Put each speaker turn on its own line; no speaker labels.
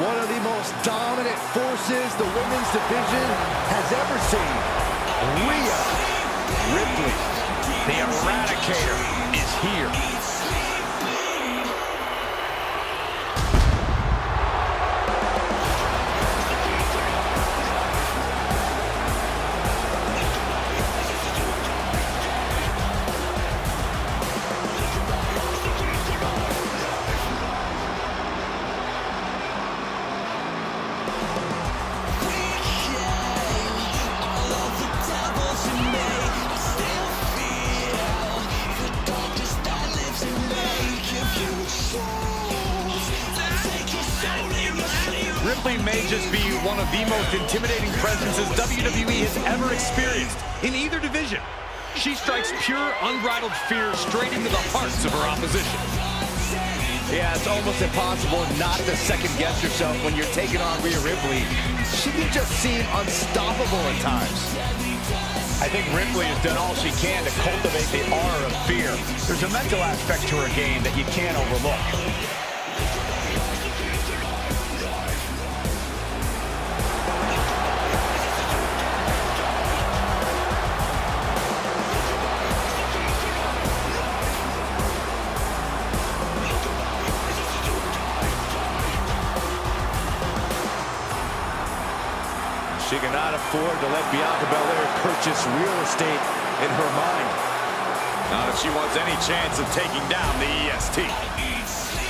one of the most dominant forces the women's division has ever seen. Rhea Ripley,
the Eradicator, is here. Ripley may just be one of the most intimidating presences WWE has ever experienced in either division. She strikes pure, unbridled fear straight into the hearts of her opposition.
Yeah, it's almost impossible not to second-guess yourself when you're taking on Rhea Ripley. She can just seem unstoppable at times.
I think Ripley has done all she can to cultivate the aura of fear. There's a mental aspect to her game that you can't overlook.
She cannot afford to let Bianca Belair purchase real estate in her mind.
Not if she wants any chance of taking down the EST.